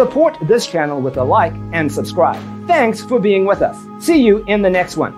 Support this channel with a like and subscribe. Thanks for being with us. See you in the next one.